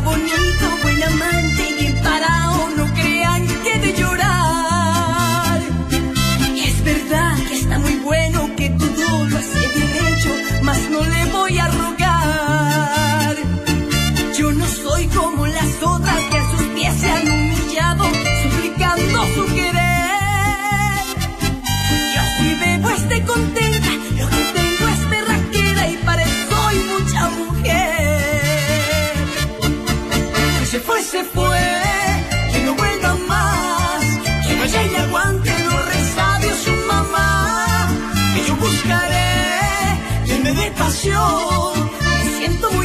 bonita. que yo buscaré, lleno de pasión, me siento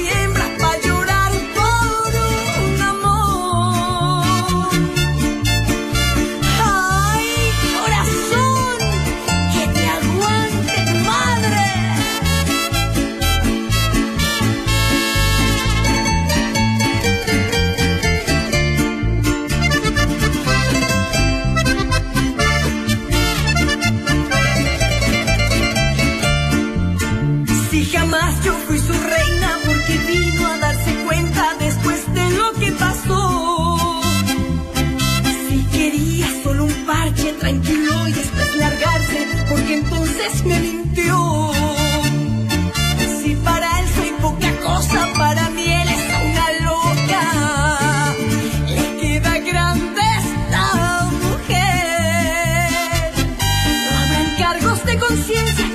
veces me mintió. Si para él soy poca cosa, para mí él es una loca. Le queda grande esta mujer. No habrán cargos de conciencia.